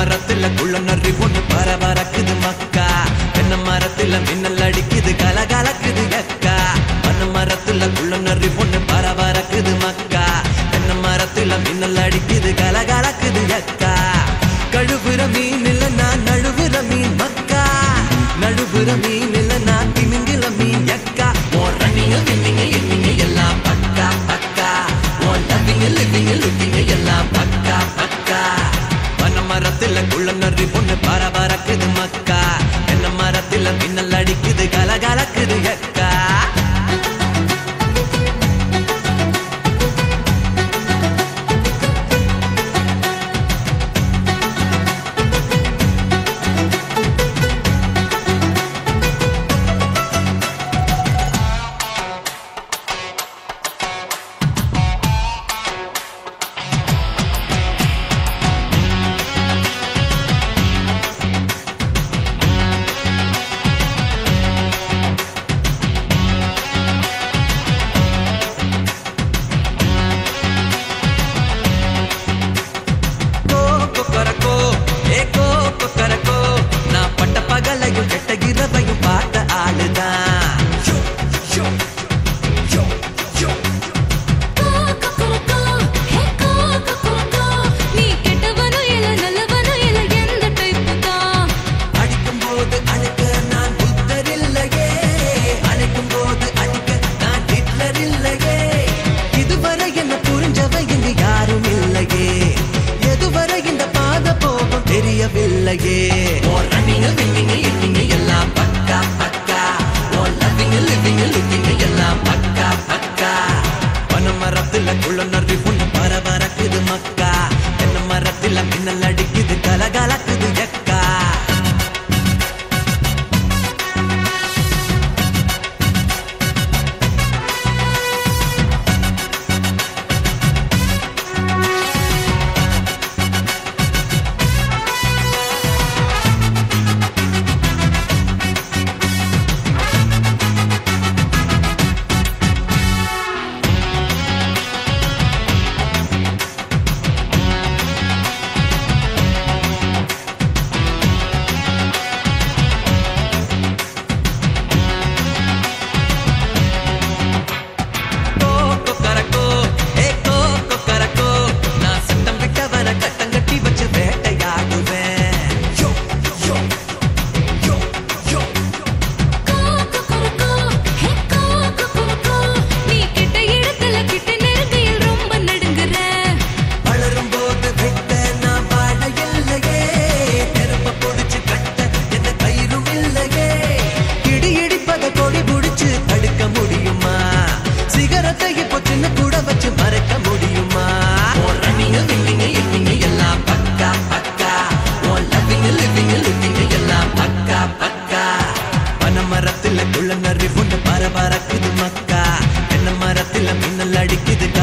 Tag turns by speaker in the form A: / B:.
A: மரத்துல குள்ள நறி ஒண்ணு பர பறக்குது மக்கா. தென்னை மரத்துல மின்னல் அடிக்குது கல கலக்குது அக்கா மண்ண மரத்துல குள்ள நறி ஒண்ணு பர பறக்குது மக்கா. தென்னை மரத்துல மின்னல் அடிக்குது கல கலக்குது அக்கா கழுவுற மீன் இல்ல நான் நழுவுற மீன் மக்கா. நழுவுற மீன் காத்துல மின்னல் அடிக்குது கலகலக்குது எக்க Hadi gidelim